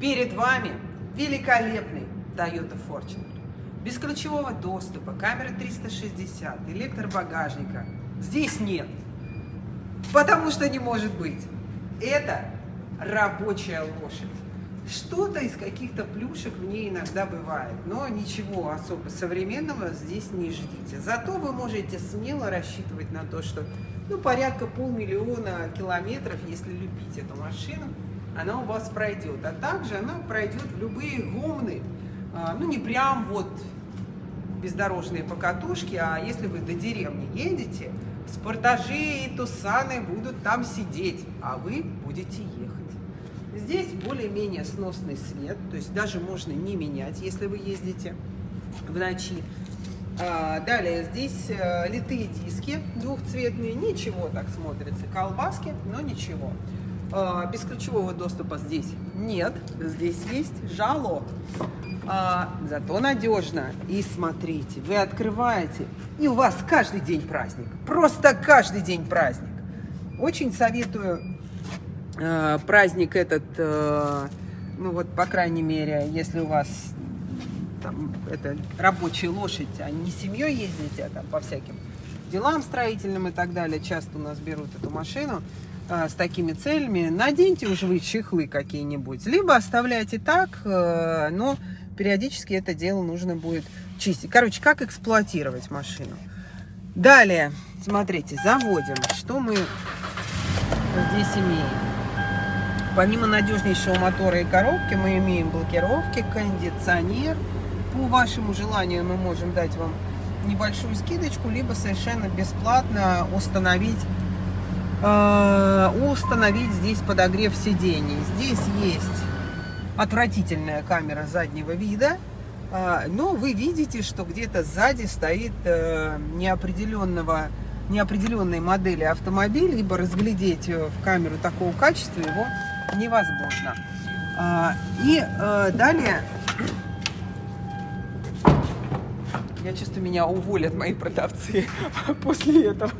Перед вами великолепный Toyota Fortuner. Без ключевого доступа, камеры 360, электробагажника. Здесь нет. Потому что не может быть. Это рабочая лошадь. Что-то из каких-то плюшек в ней иногда бывает, но ничего особо современного здесь не ждите. Зато вы можете смело рассчитывать на то, что ну, порядка полмиллиона километров, если любить эту машину, она у вас пройдет. А также она пройдет в любые гумны, а, ну не прям вот бездорожные покатушки, а если вы до деревни едете, спортажи и тусаны будут там сидеть, а вы будете ехать. Здесь более-менее сносный свет, то есть даже можно не менять, если вы ездите в ночи. А, далее здесь а, литые диски двухцветные, ничего так смотрится, колбаски, но ничего. А, бесключевого доступа здесь нет, здесь есть жало. А, зато надежно. И смотрите, вы открываете, и у вас каждый день праздник. Просто каждый день праздник. Очень советую э, праздник этот, э, ну вот, по крайней мере, если у вас там, это рабочая лошадь, а не семьей ездите, а там по всяким делам строительным и так далее, часто у нас берут эту машину, с такими целями, наденьте уже вы чехлы какие-нибудь, либо оставляйте так, э, но периодически это дело нужно будет чистить. Короче, как эксплуатировать машину. Далее, смотрите, заводим. Что мы здесь имеем? Помимо надежнейшего мотора и коробки, мы имеем блокировки, кондиционер. По вашему желанию мы можем дать вам небольшую скидочку, либо совершенно бесплатно установить установить здесь подогрев сидений. Здесь есть отвратительная камера заднего вида, э, но вы видите, что где-то сзади стоит э, неопределенного, неопределенной модели автомобиль, либо разглядеть в камеру такого качества его невозможно. И далее, я чувствую, меня уволят мои продавцы после этого.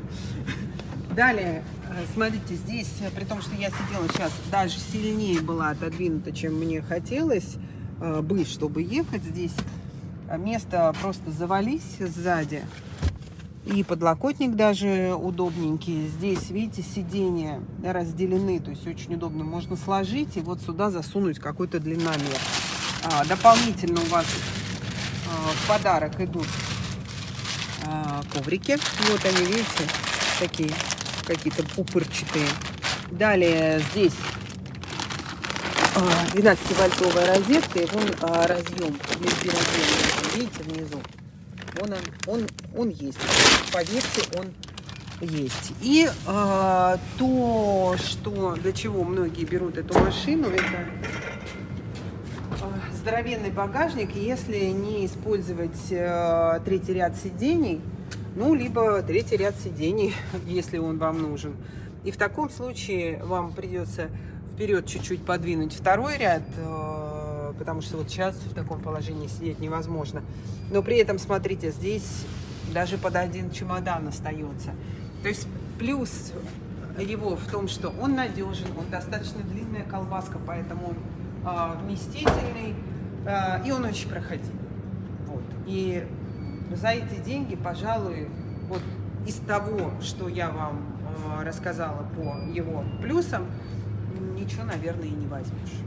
Далее, Э, смотрите, здесь, э, при том, что я сидела сейчас, даже сильнее была отодвинута, чем мне хотелось э, бы, чтобы ехать здесь. Место просто завались сзади. И подлокотник даже удобненький. Здесь, видите, сиденья разделены, то есть очень удобно. Можно сложить и вот сюда засунуть какой-то длинномер. А, дополнительно у вас а, в подарок идут а, коврики. Вот они, видите, такие какие-то пупырчатые. Далее здесь 12-вольтовая а, розетка и вон а, разъем, USB разъем, видите, внизу. Он, он, он есть. Поверьте, он есть. И а, то, что для чего многие берут эту машину, это а, здоровенный багажник, если не использовать а, третий ряд сидений, ну, либо третий ряд сидений, если он вам нужен. И в таком случае вам придется вперед чуть-чуть подвинуть второй ряд, э, потому что вот сейчас в таком положении сидеть невозможно. Но при этом, смотрите, здесь даже под один чемодан остается. То есть плюс его в том, что он надежен, он достаточно длинная колбаска, поэтому он э, вместительный, э, и он очень проходимый. Вот. И за эти деньги, пожалуй, вот из того, что я вам э, рассказала по его плюсам, ничего, наверное, и не возьмешь.